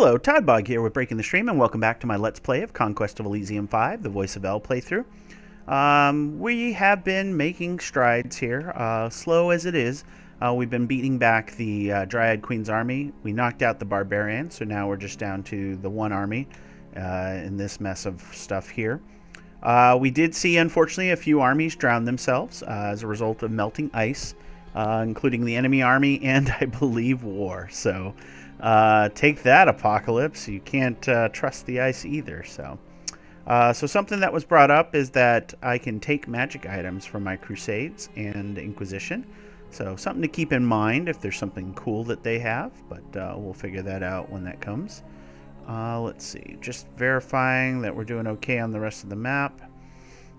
Hello, Todd Bog here with Breaking the Stream, and welcome back to my Let's Play of Conquest of Elysium 5, the Voice of El playthrough. Um, we have been making strides here, uh, slow as it is. Uh, we've been beating back the uh, Dryad Queen's army. We knocked out the Barbarian, so now we're just down to the one army uh, in this mess of stuff here. Uh, we did see, unfortunately, a few armies drown themselves uh, as a result of melting ice, including the enemy army and, I believe, war. So... Uh, take that, Apocalypse. You can't uh, trust the ice either. So, uh, so something that was brought up is that I can take magic items from my Crusades and Inquisition. So something to keep in mind if there's something cool that they have, but uh, we'll figure that out when that comes. Uh, let's see, just verifying that we're doing okay on the rest of the map.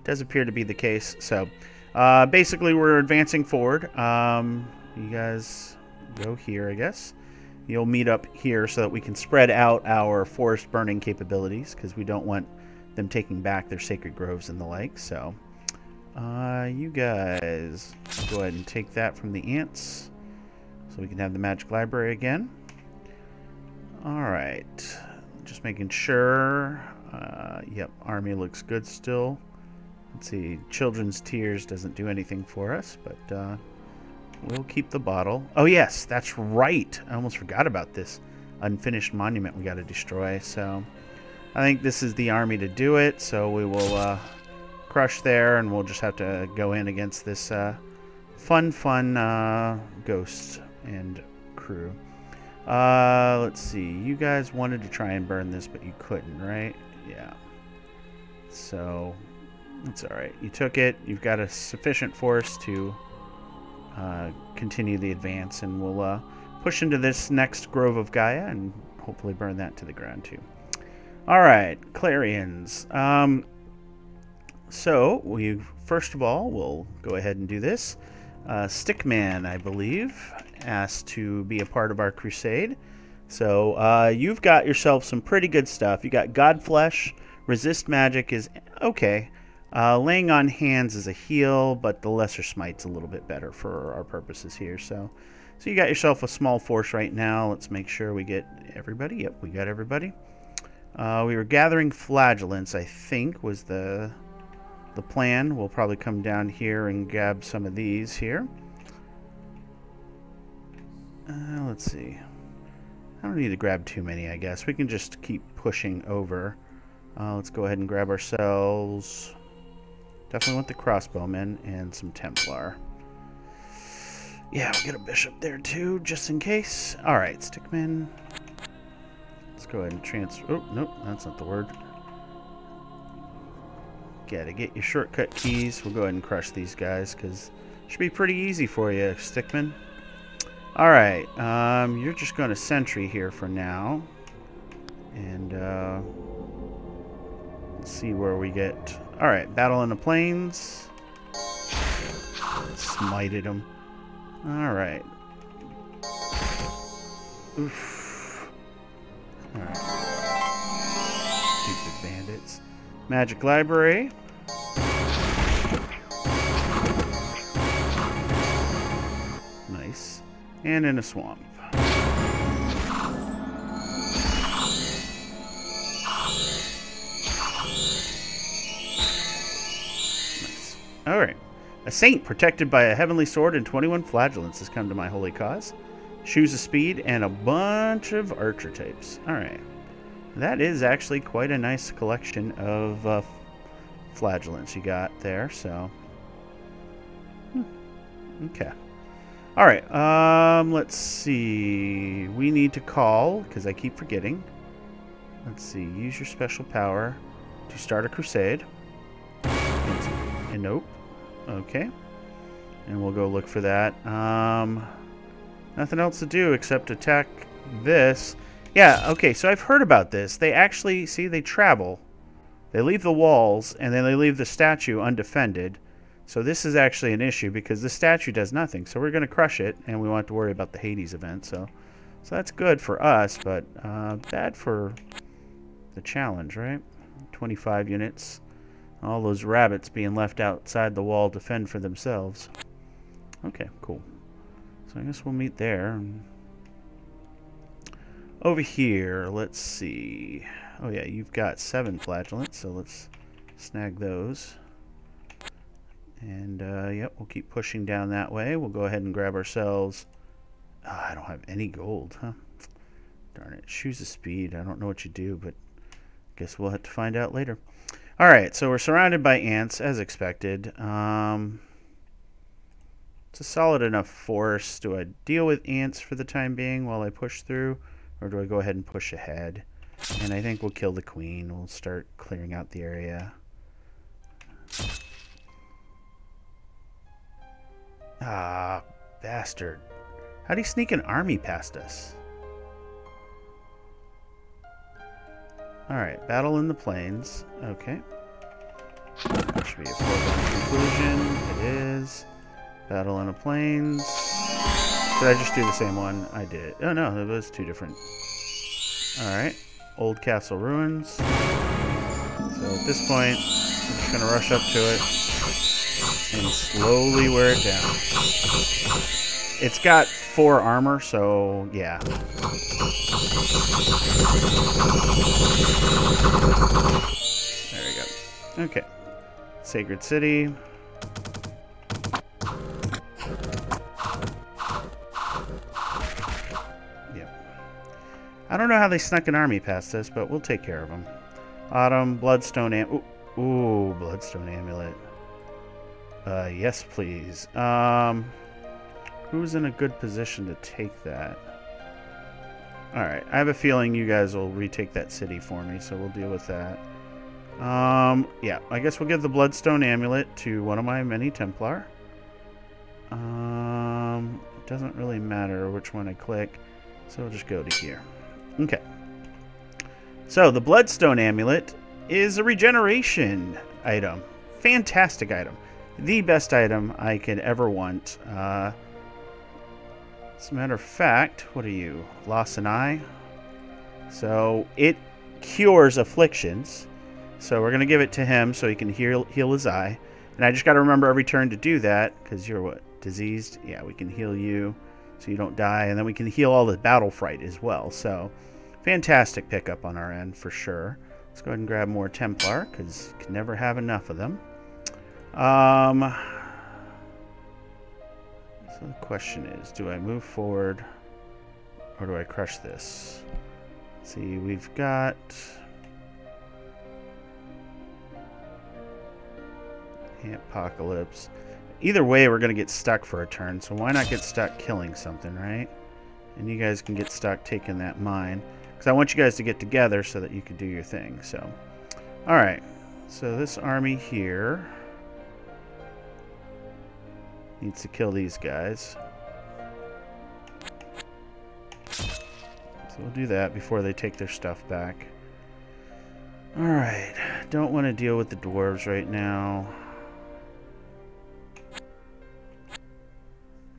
Does appear to be the case. So uh, basically, we're advancing forward. Um, you guys go here, I guess you'll meet up here so that we can spread out our forest burning capabilities because we don't want them taking back their sacred groves and the like. So, uh, you guys go ahead and take that from the ants so we can have the magic library again. Alright, just making sure. Uh, yep, army looks good still. Let's see, Children's Tears doesn't do anything for us, but uh, We'll keep the bottle. Oh, yes, that's right. I almost forgot about this unfinished monument we got to destroy. So I think this is the army to do it. So we will uh, crush there, and we'll just have to go in against this uh, fun, fun uh, ghost and crew. Uh, let's see. You guys wanted to try and burn this, but you couldn't, right? Yeah. So, it's alright. You took it. You've got a sufficient force to uh, continue the advance, and we'll uh, push into this next Grove of Gaia and hopefully burn that to the ground too. All right, Clarions. Um, so we first of all we'll go ahead and do this. Uh, Stickman, I believe, asked to be a part of our crusade. So uh, you've got yourself some pretty good stuff. You got Godflesh, Resist Magic is okay. Uh, laying on hands is a heal, but the lesser smite's a little bit better for our purposes here. So, so you got yourself a small force right now. Let's make sure we get everybody. Yep, we got everybody. Uh, we were gathering flagellants, I think, was the the plan. We'll probably come down here and grab some of these here. Uh, let's see. I don't need to grab too many, I guess. We can just keep pushing over. Uh, let's go ahead and grab ourselves Definitely want the crossbowmen and some Templar. Yeah, we'll get a bishop there too, just in case. Alright, stickman. Let's go ahead and transfer. Oh, nope, that's not the word. Gotta get your shortcut keys. We'll go ahead and crush these guys because should be pretty easy for you, stickman. Alright, um, you're just going to sentry here for now. And, uh, let's see where we get Alright, Battle in the Plains. Smited him. Alright. Oof. Alright. Stupid bandits. Magic Library. Nice. And in a swamp. A saint protected by a heavenly sword and 21 flagellants has come to my holy cause. Shoes of speed and a bunch of archer types. Alright. That is actually quite a nice collection of uh, flagellants you got there, so... Hmm. Okay. Alright, um, let's see. We need to call, because I keep forgetting. Let's see. Use your special power to start a crusade. And nope. Okay. And we'll go look for that. Um, nothing else to do except attack this. Yeah, okay, so I've heard about this. They actually, see, they travel. They leave the walls, and then they leave the statue undefended. So this is actually an issue because the statue does nothing. So we're going to crush it, and we won't have to worry about the Hades event. So, so that's good for us, but uh, bad for the challenge, right? 25 units. All those rabbits being left outside the wall to fend for themselves. Okay, cool. So I guess we'll meet there. Over here, let's see. Oh yeah, you've got seven flagellants, so let's snag those. And, uh, yep, we'll keep pushing down that way. We'll go ahead and grab ourselves... Oh, I don't have any gold, huh? Darn it. Shoes of speed. I don't know what you do, but guess we'll have to find out later. Alright, so we're surrounded by ants, as expected. Um, it's a solid enough force. Do I deal with ants for the time being while I push through? Or do I go ahead and push ahead? And I think we'll kill the queen. We'll start clearing out the area. Ah, bastard. How'd he sneak an army past us? Alright, battle in the plains. Okay. That should be a foregone conclusion. It is. Battle in the plains. Did I just do the same one? I did. Oh no, it was two different. Alright. Old castle ruins. So at this point, I'm just going to rush up to it and slowly wear it down. It's got four armor, so yeah. There we go. Okay. Sacred City. I don't know how they snuck an army past us, but we'll take care of them. Autumn, Bloodstone Am... Ooh, ooh, Bloodstone Amulet. Uh, yes, please. Um, who's in a good position to take that? Alright, I have a feeling you guys will retake that city for me, so we'll deal with that. Um, yeah, I guess we'll give the Bloodstone Amulet to one of my many Templar. Um, it doesn't really matter which one I click, so we'll just go to here. Okay. So, the Bloodstone Amulet is a regeneration item. Fantastic item. The best item I could ever want. Uh, as a matter of fact, what are you? Lost an eye? So, it cures afflictions. So, we're going to give it to him so he can heal, heal his eye. And I just got to remember every turn to do that, because you're what? Diseased? Yeah, we can heal you so you don't die. And then we can heal all the battle fright as well. So, Fantastic pickup on our end for sure. Let's go ahead and grab more Templar because you can never have enough of them. Um, so the question is, do I move forward or do I crush this? See, we've got... Apocalypse. Either way, we're going to get stuck for a turn, so why not get stuck killing something, right? And you guys can get stuck taking that mine. Because I want you guys to get together so that you can do your thing. So, alright. So this army here needs to kill these guys. So we'll do that before they take their stuff back. Alright. Don't want to deal with the dwarves right now.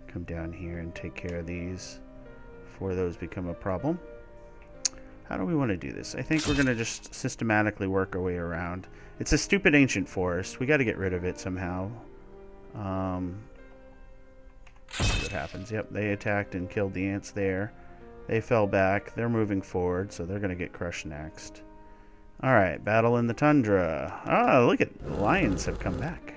Come down here and take care of these before those become a problem. How do we want to do this? I think we're going to just systematically work our way around. It's a stupid ancient forest. We got to get rid of it somehow. Um, what happens. Yep, they attacked and killed the ants there. They fell back. They're moving forward, so they're going to get crushed next. Alright, battle in the tundra. Ah, look at the lions have come back.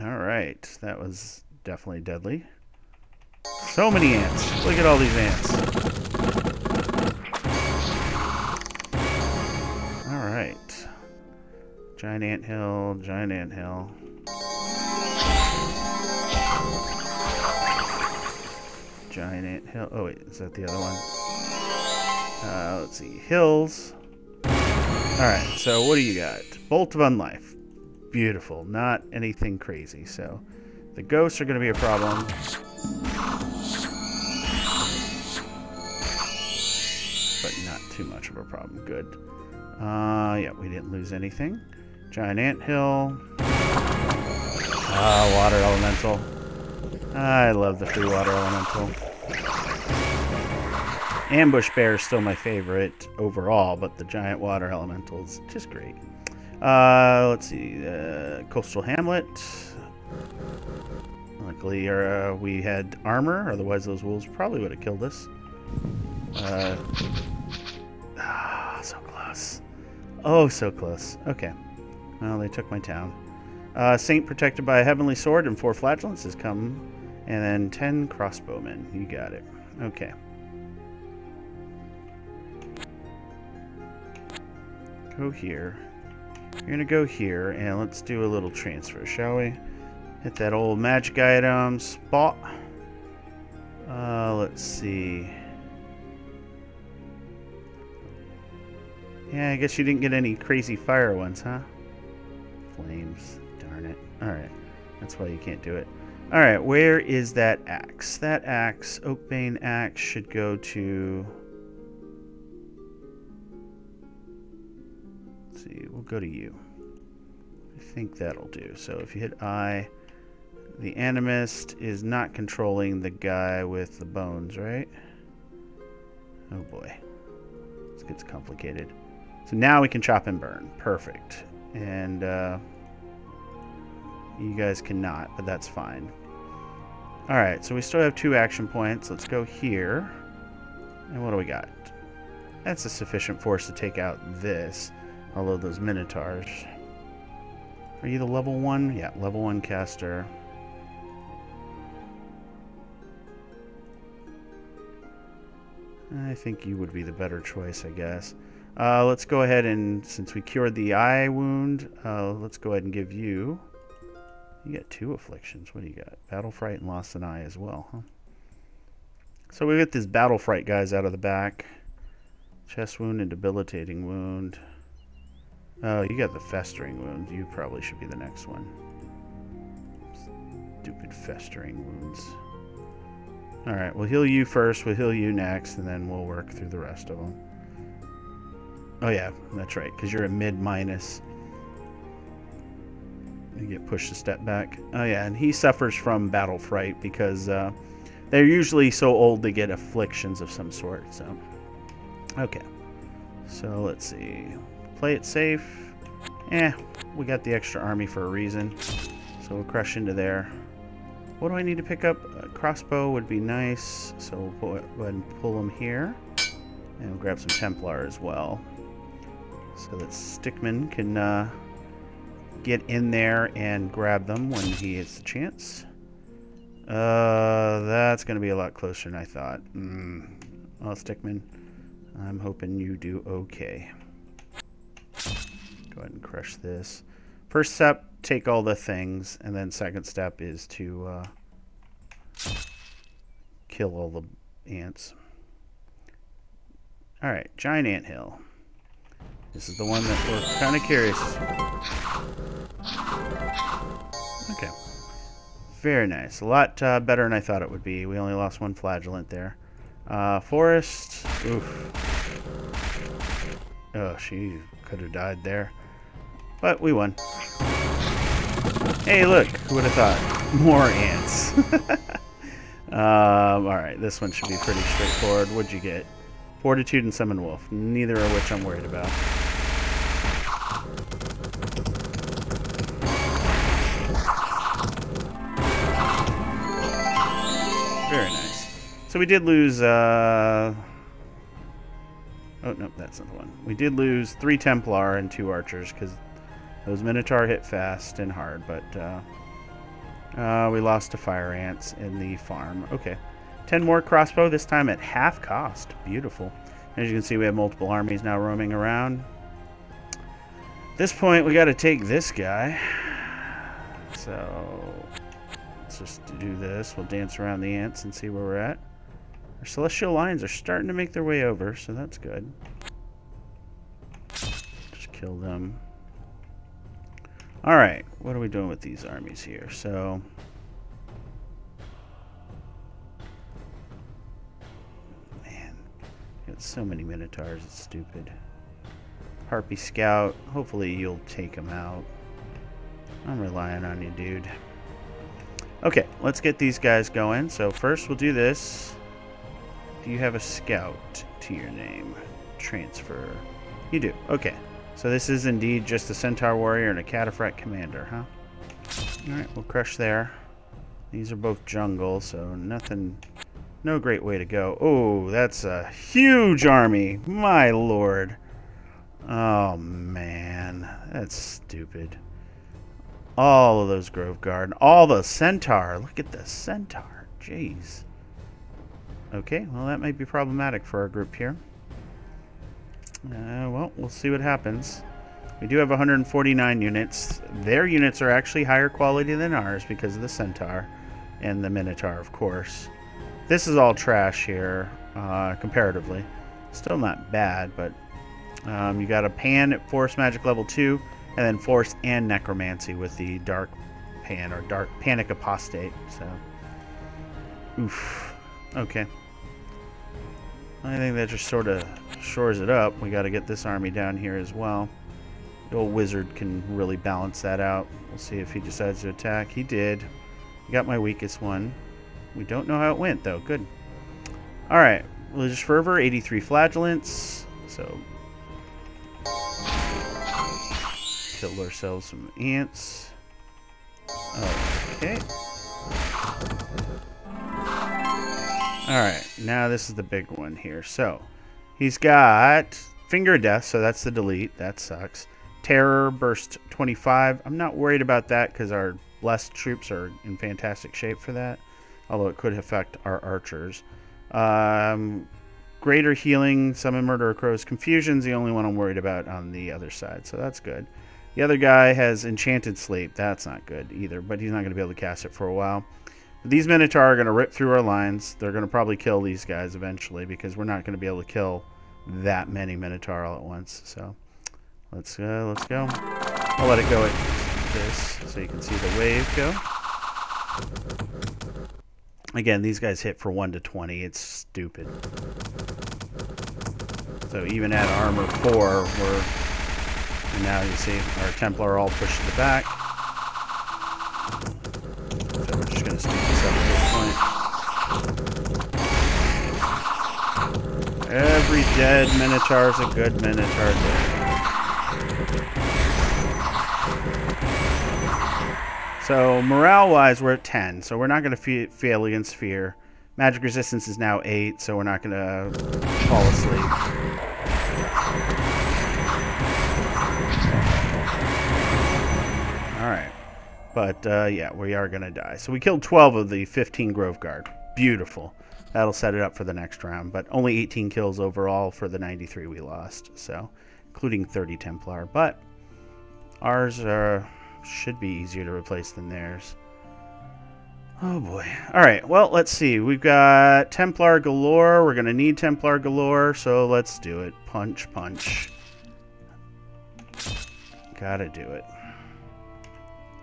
Alright, that was definitely deadly. So many ants. Look at all these ants. Alright. Giant ant hill, giant ant hill. Giant ant hill. Oh wait, is that the other one? Uh, let's see. Hills. Alright, so what do you got? Bolt of Unlife. Beautiful. Not anything crazy, so... The ghosts are going to be a problem. But not too much of a problem. Good. Uh, yeah, we didn't lose anything. Giant ant hill. Ah, water elemental. I love the free water elemental. Ambush bear is still my favorite overall, but the giant water elemental is just great. Uh, let's see. Uh, coastal hamlet. Luckily, uh, we had armor, otherwise those wolves probably would have killed us. Uh, ah, so close. Oh, so close. Okay. Well, they took my town. Uh, Saint protected by a heavenly sword and four flagellants has come. And then ten crossbowmen. You got it. Okay. Go here. You're going to go here, and let's do a little transfer, shall we? Hit that old magic item spot. Uh, let's see. Yeah, I guess you didn't get any crazy fire ones, huh? Flames. Darn it. Alright. That's why you can't do it. Alright, where is that axe? That axe, Oakbane axe, should go to... Let's see, we'll go to you. I think that'll do. So if you hit I, the Animist is not controlling the guy with the bones, right? Oh boy. This gets complicated. So now we can chop and burn. Perfect. And, uh, you guys cannot, but that's fine. Alright, so we still have two action points. Let's go here. And what do we got? That's a sufficient force to take out this. Although those Minotaurs. Are you the level 1? Yeah, level 1 caster. I think you would be the better choice, I guess. Uh, let's go ahead and, since we cured the eye wound, uh, let's go ahead and give you... You got two afflictions. What do you got? Battle Fright and Lost an Eye as well, huh? So we get these Battle Fright guys out of the back. Chest wound and debilitating wound. Oh, you got the festering wound. You probably should be the next one. Stupid festering wounds. Alright, we'll heal you first, we'll heal you next, and then we'll work through the rest of them. Oh yeah, that's right, because you're a mid-minus. Get pushed a step back. Oh yeah, and he suffers from battle fright because uh, they're usually so old they get afflictions of some sort. So, okay. So let's see. Play it safe. Eh, we got the extra army for a reason. So we'll crush into there. What do I need to pick up? A crossbow would be nice. So we'll go ahead and pull them here. And we'll grab some Templar as well. So that Stickman can uh, get in there and grab them when he gets the chance. Uh, that's going to be a lot closer than I thought. Mm. Well, Stickman, I'm hoping you do okay. Go ahead and crush this. First step, take all the things, and then second step is to uh, kill all the ants. Alright, giant ant hill. This is the one that we're kind of curious. Okay. Very nice. A lot uh, better than I thought it would be. We only lost one flagellant there. Uh, forest. Oof. Oh, she could have died there. But we won. Hey, look. Who would have thought? More ants. um, Alright, this one should be pretty straightforward. What'd you get? Fortitude and Summon Wolf. Neither of which I'm worried about. So we did lose, uh... Oh, no, that's not the one. We did lose three Templar and two Archers, because those Minotaur hit fast and hard, but, uh... Uh, we lost to Fire Ants in the farm. Okay. 10 more crossbow, this time at half cost. Beautiful. As you can see, we have multiple armies now roaming around. At this point, we got to take this guy. So, let's just do this. We'll dance around the ants and see where we're at. Our celestial lines are starting to make their way over, so that's good. Just kill them. Alright, what are we doing with these armies here? So, Man, Got so many Minotaurs, it's stupid. Harpy Scout, hopefully you'll take them out. I'm relying on you, dude. Okay, let's get these guys going. So first we'll do this. Do you have a scout to your name? Transfer. You do. Okay. So this is indeed just a Centaur Warrior and a Cataphract Commander, huh? Alright, we'll crush there. These are both jungle, so nothing, no great way to go. Oh, that's a huge army. My lord. Oh, man. That's stupid. All of those Grove Guard. All the Centaur. Look at the Centaur. Jeez. Okay, well that might be problematic for our group here. Uh, well, we'll see what happens. We do have 149 units. Their units are actually higher quality than ours because of the Centaur and the Minotaur, of course. This is all trash here, uh, comparatively. Still not bad, but um, you got a Pan at Force Magic level 2, and then Force and Necromancy with the Dark Pan, or Dark Panic Apostate, so... Oof. Okay. I think that just sort of shores it up. We got to get this army down here as well. The old wizard can really balance that out. We'll see if he decides to attack. He did. Got my weakest one. We don't know how it went, though. Good. Alright. Religious Fervor, 83 Flagellants. So, killed ourselves some ants. Okay. Alright, now this is the big one here. So, he's got Finger of Death, so that's the delete. That sucks. Terror, Burst 25. I'm not worried about that because our Blessed troops are in fantastic shape for that, although it could affect our archers. Um, greater Healing, Summon Murder Crows. Confusion's the only one I'm worried about on the other side, so that's good. The other guy has Enchanted Sleep. That's not good either, but he's not going to be able to cast it for a while. These Minotaur are going to rip through our lines. They're going to probably kill these guys eventually because we're not going to be able to kill that many Minotaur all at once. So let's uh, let's go. I'll let it go at this so you can see the wave go. Again, these guys hit for 1 to 20. It's stupid. So even at armor 4, we're... And now you see our Templar all pushed to the back. Dead Minotaur is a good Minotaur So morale-wise, we're at 10, so we're not going to fail against fear. Magic resistance is now 8, so we're not going to fall asleep. Alright. But, uh, yeah, we are going to die. So we killed 12 of the 15 Grove Guard. Beautiful that'll set it up for the next round. But only 18 kills overall for the 93 we lost, so including 30 Templar. But ours uh, should be easier to replace than theirs. Oh boy. Alright, well, let's see. We've got Templar galore. We're going to need Templar galore, so let's do it. Punch, punch. Gotta do it.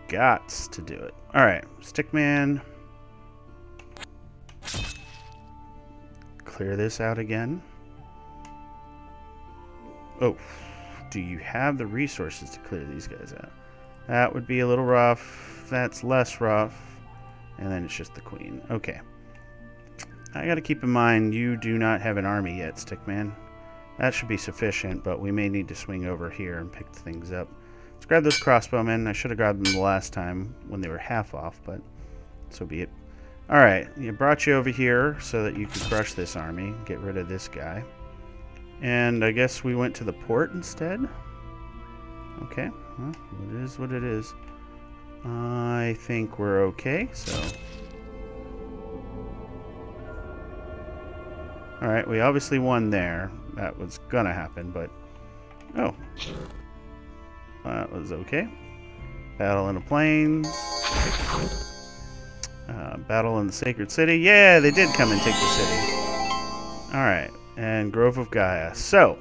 Gots to do it. Alright, Stickman. Clear this out again. Oh, do you have the resources to clear these guys out? That would be a little rough. That's less rough. And then it's just the queen. Okay. I got to keep in mind you do not have an army yet, Stickman. That should be sufficient, but we may need to swing over here and pick things up. Let's grab those crossbowmen. I should have grabbed them the last time when they were half off, but so be it. Alright, you brought you over here so that you could crush this army, get rid of this guy. And I guess we went to the port instead? Okay, well, it is what it is. I think we're okay, so... Alright, we obviously won there. That was gonna happen, but... Oh. That was okay. Battle in the plains. Uh, battle in the Sacred City. Yeah, they did come and take the city. Alright, and Grove of Gaia. So,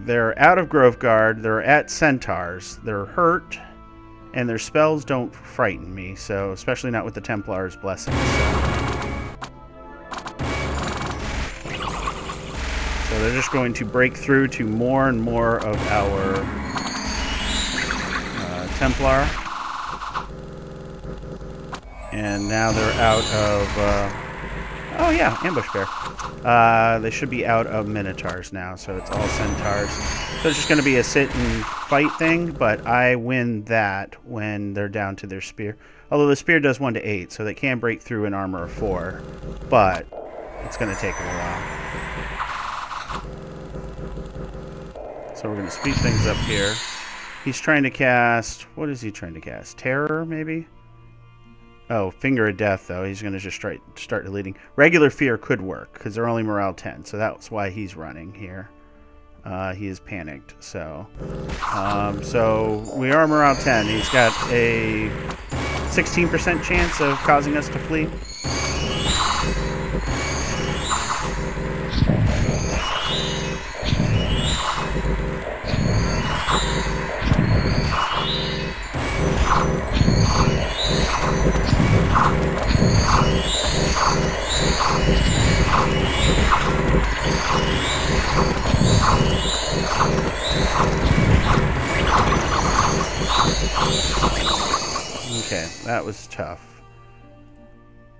they're out of Grove Guard, they're at Centaurs, they're hurt, and their spells don't frighten me, so especially not with the Templar's Blessing. So they're just going to break through to more and more of our uh, Templar and now they're out of, uh, oh yeah, ambush bear. Uh, they should be out of minotaurs now, so it's all centaurs. So it's just going to be a sit and fight thing, but I win that when they're down to their spear. Although the spear does 1 to 8, so they can break through an armor of 4. But it's going to take them a while. So we're going to speed things up here. He's trying to cast... What is he trying to cast? Terror, maybe? Oh, Finger of Death, though. He's going to just start, start deleting. Regular Fear could work, because they're only morale 10, so that's why he's running here. Uh, he is panicked, so... Um, so, we are morale 10. He's got a 16% chance of causing us to flee. Okay, that was tough.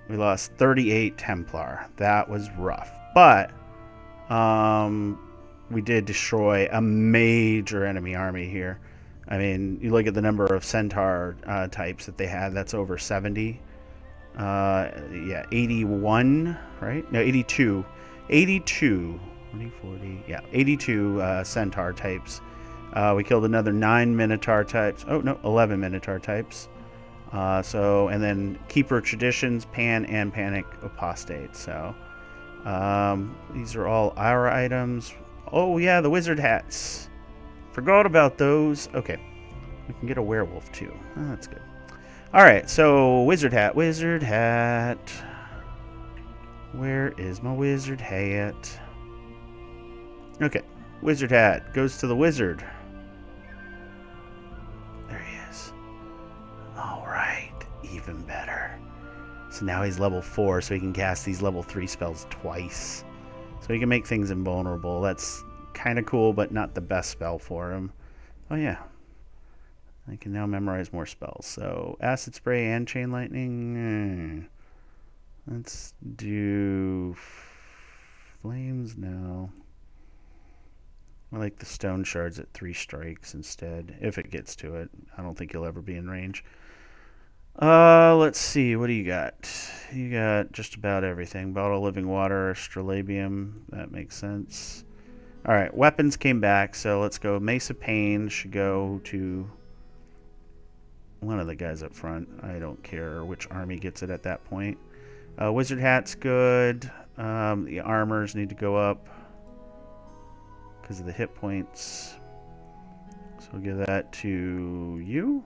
We lost 38 Templar. That was rough. But um, we did destroy a major enemy army here. I mean, you look at the number of Centaur uh, types that they had, that's over 70. Uh, yeah, 81, right? No, 82. 82. 20, 40, yeah, 82 uh, Centaur types. Uh, we killed another 9 Minotaur types. Oh, no, 11 Minotaur types. Uh, so, and then Keeper Traditions, Pan, and Panic Apostate. So, um, these are all our items. Oh, yeah, the wizard hats. Forgot about those. Okay. We can get a werewolf, too. Oh, that's good. Alright, so wizard hat. Wizard hat. Where is my wizard hat? Okay. Wizard hat goes to the wizard. There he is. Alright. Even better. So now he's level 4, so he can cast these level 3 spells twice. So he can make things invulnerable. That's kind of cool, but not the best spell for him. Oh, yeah. I can now memorize more spells. So, Acid Spray and Chain Lightning. Eh. Let's do Flames now. I like the Stone Shards at three strikes instead, if it gets to it. I don't think you'll ever be in range. Uh, let's see. What do you got? You got just about everything. Bottle Living Water, Astrolabium. That makes sense. All right, weapons came back, so let's go. Of Pain should go to one of the guys up front. I don't care which army gets it at that point. Uh, Wizard Hat's good. Um, the armors need to go up because of the hit points. So we'll give that to you.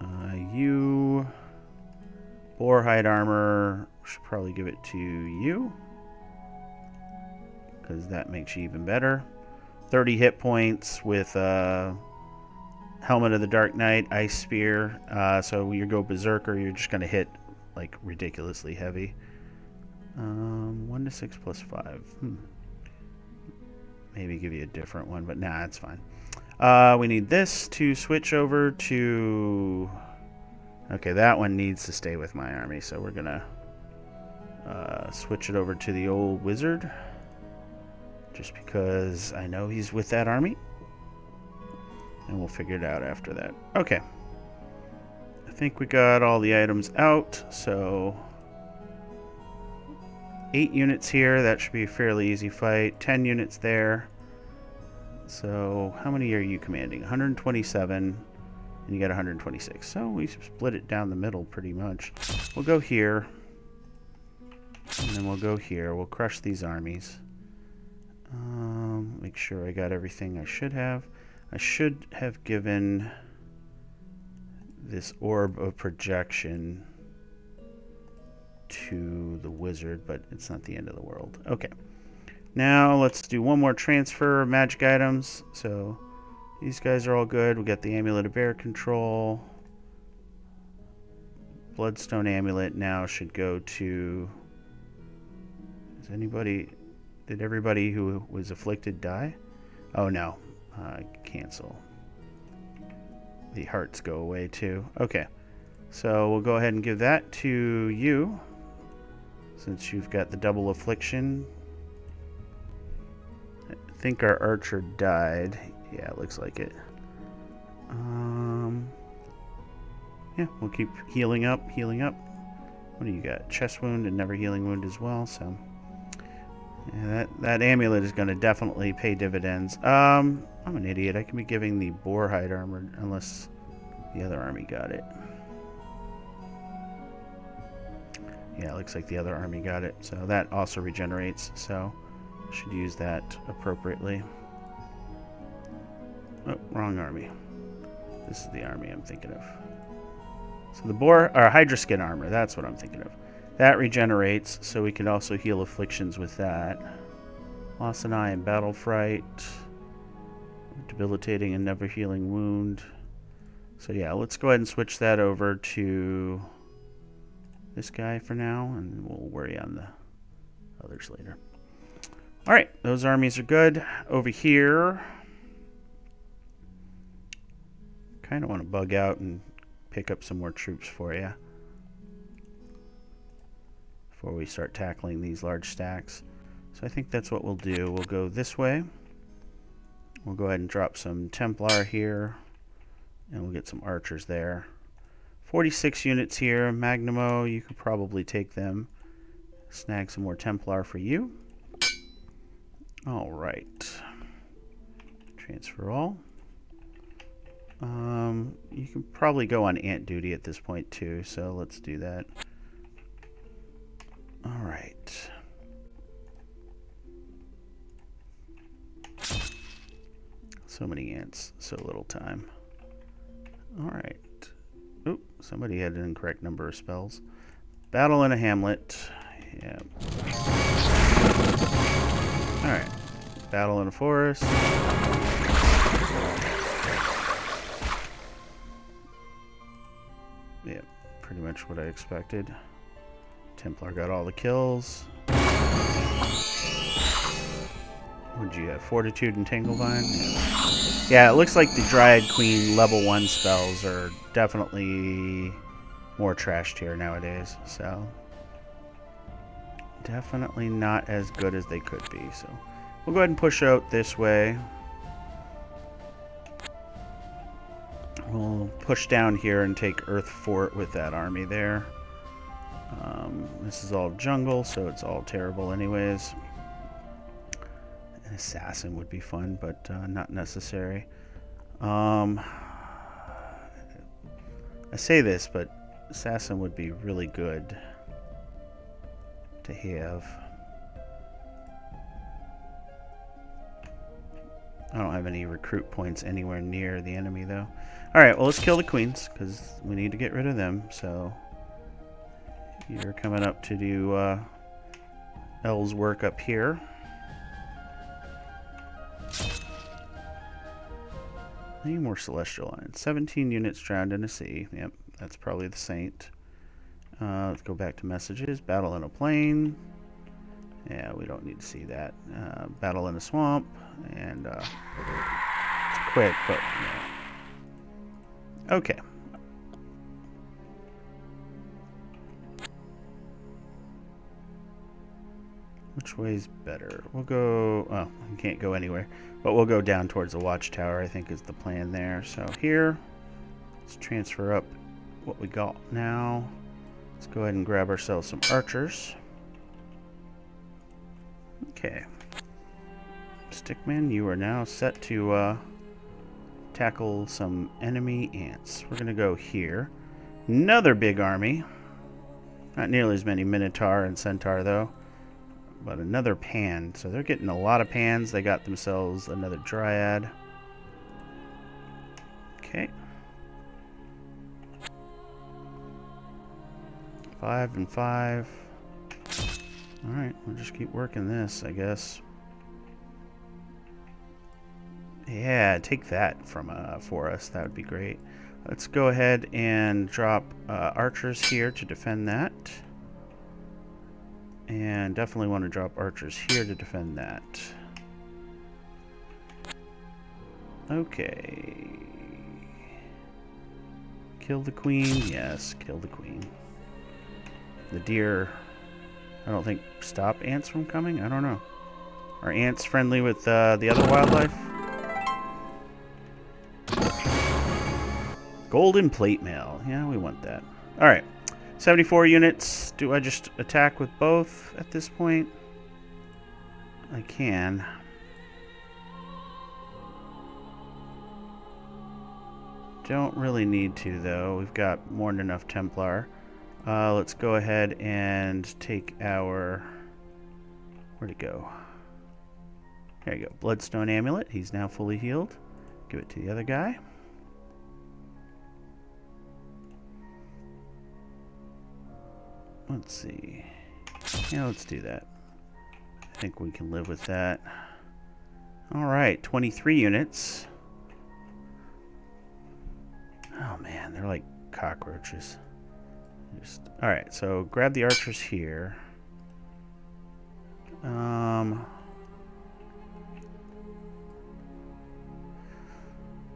Uh, you. Boarhide armor, should probably give it to you because that makes you even better. 30 hit points with uh, Helmet of the Dark Knight, Ice Spear. Uh, so you go Berserker, you're just going to hit like ridiculously heavy. Um, 1 to 6 plus 5. Hmm. Maybe give you a different one, but nah, it's fine. Uh, we need this to switch over to... Okay, that one needs to stay with my army, so we're going to uh, switch it over to the old wizard just because I know he's with that army. And we'll figure it out after that. Okay. I think we got all the items out, so... Eight units here, that should be a fairly easy fight. Ten units there. So, how many are you commanding? 127, and you got 126. So, we split it down the middle pretty much. We'll go here, and then we'll go here. We'll crush these armies. Um, make sure I got everything I should have. I should have given this orb of projection to the wizard, but it's not the end of the world. Okay. Now let's do one more transfer of magic items. So these guys are all good. We got the Amulet of Bear Control. Bloodstone Amulet now should go to... Is anybody... Did everybody who was afflicted die? Oh, no. Uh, cancel. The hearts go away, too. Okay. So we'll go ahead and give that to you. Since you've got the double affliction. I think our archer died. Yeah, it looks like it. Um, yeah, we'll keep healing up, healing up. What do you got? Chest wound and never healing wound as well, so... Yeah, that, that amulet is going to definitely pay dividends. Um, I'm an idiot. I can be giving the boar hide armor unless the other army got it. Yeah, it looks like the other army got it. So that also regenerates, so should use that appropriately. Oh, wrong army. This is the army I'm thinking of. So the boar, or Hydra skin armor, that's what I'm thinking of. That regenerates, so we can also heal afflictions with that. Loss an eye and battle fright. Debilitating and never healing wound. So yeah, let's go ahead and switch that over to this guy for now, and we'll worry on the others later. Alright, those armies are good. Over here, kind of want to bug out and pick up some more troops for you before we start tackling these large stacks. So I think that's what we'll do. We'll go this way. We'll go ahead and drop some Templar here, and we'll get some archers there. 46 units here. Magnamo, you could probably take them. Snag some more Templar for you. All right. Transfer all. Um, you can probably go on ant duty at this point too, so let's do that. All right. So many ants, so little time. All right. Oop, somebody had an incorrect number of spells. Battle in a hamlet. Yeah. All right. Battle in a forest. Yeah, pretty much what I expected. Templar got all the kills. Would you have? Fortitude and Tanglevine? Yeah. Yeah, it looks like the Dryad Queen level 1 spells are definitely more trashed here nowadays, so... Definitely not as good as they could be, so... We'll go ahead and push out this way. We'll push down here and take Earth Fort with that army there. Um, this is all jungle, so it's all terrible anyways. An assassin would be fun, but uh, not necessary. Um, I say this, but assassin would be really good to have. I don't have any recruit points anywhere near the enemy, though. Alright, well, let's kill the queens, because we need to get rid of them, so... You're coming up to do uh, El's work up here. Any more Celestial Lines? 17 units drowned in a sea. Yep, that's probably the Saint. Uh, let's go back to messages. Battle in a plain. Yeah, we don't need to see that. Uh, battle in a swamp. And uh, it's quick, but yeah. Okay. Which way's better? We'll go... Oh, we can't go anywhere. But we'll go down towards the watchtower, I think is the plan there. So here, let's transfer up what we got now. Let's go ahead and grab ourselves some archers. Okay. Stickman, you are now set to uh, tackle some enemy ants. We're going to go here. Another big army. Not nearly as many Minotaur and Centaur, though but another pan. So they're getting a lot of pans. They got themselves another dryad. Okay. Five and five. Alright, we'll just keep working this, I guess. Yeah, take that from uh, for us. That would be great. Let's go ahead and drop uh, archers here to defend that. And definitely want to drop archers here to defend that. Okay. Kill the queen? Yes, kill the queen. The deer, I don't think stop ants from coming? I don't know. Are ants friendly with uh, the other wildlife? Golden plate mail. Yeah, we want that. All right. 74 units. Do I just attack with both at this point? I can. Don't really need to, though. We've got more than enough Templar. Uh, let's go ahead and take our... Where'd it go? There you go. Bloodstone Amulet. He's now fully healed. Give it to the other guy. Let's see. Yeah, let's do that. I think we can live with that. Alright, 23 units. Oh man, they're like cockroaches. Just all right. So grab the archers here. Um,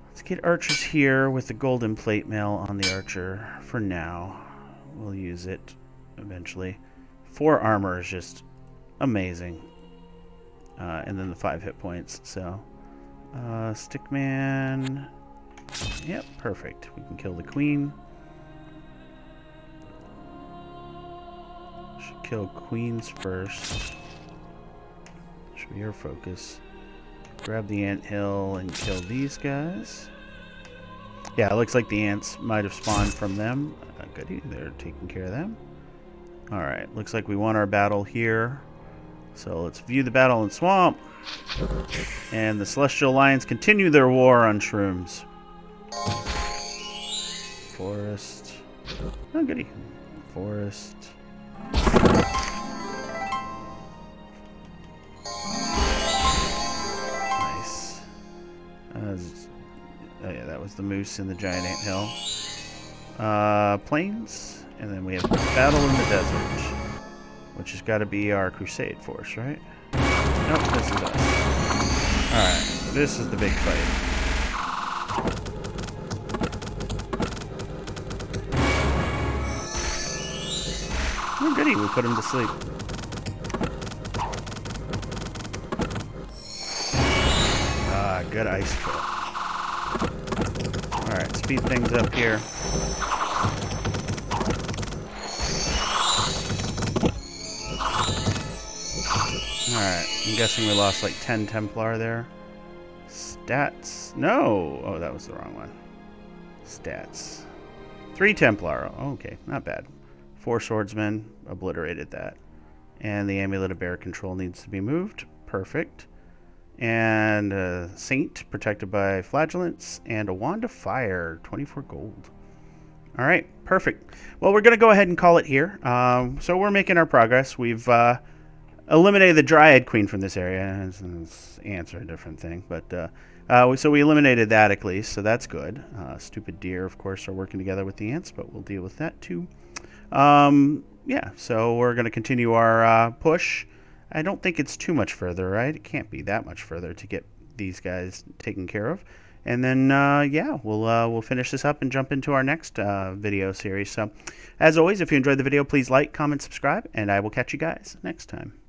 let's get archers here with the golden plate mail on the archer for now. We'll use it eventually. Four armor is just amazing. Uh, and then the five hit points. So, uh, Stickman Yep, perfect. We can kill the queen. Should kill queens first. Should be your focus. Grab the ant hill and kill these guys. Yeah, it looks like the ants might have spawned from them. Uh, goody, they're taking care of them. Alright, looks like we won our battle here. So let's view the battle in Swamp. And the Celestial Lions continue their war on shrooms. Forest. Oh, goody. Forest. Nice. Uh, oh yeah, that was the moose in the giant ant hill. Uh, plains, and then we have battle in the desert, which has got to be our crusade force, right? Nope, this is us. Alright, this is the big fight. Oh, goody, we put him to sleep. Ah, good ice pull. Alright, speed things up here. Alright, I'm guessing we lost like 10 Templar there. Stats. No! Oh, that was the wrong one. Stats. Three Templar. okay, not bad. Four swordsmen, obliterated that. And the amulet of bear control needs to be moved. Perfect. And a saint protected by flagellants and a wand of fire, 24 gold. All right, perfect. Well, we're going to go ahead and call it here. Um, so we're making our progress. We've uh, eliminated the Dryad Queen from this area. Ants are a different thing, but uh, uh, so we eliminated that at least, so that's good. Uh, stupid deer, of course, are working together with the ants, but we'll deal with that too. Um, yeah, so we're going to continue our uh, push. I don't think it's too much further, right? It can't be that much further to get these guys taken care of. And then, uh, yeah, we'll uh, we'll finish this up and jump into our next uh, video series. So, as always, if you enjoyed the video, please like, comment, subscribe, and I will catch you guys next time.